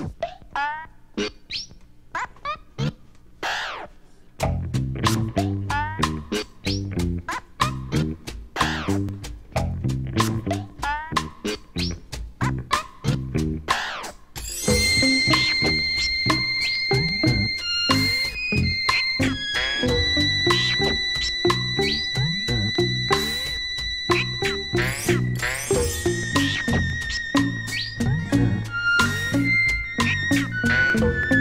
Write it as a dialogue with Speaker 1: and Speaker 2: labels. Speaker 1: you Thank you.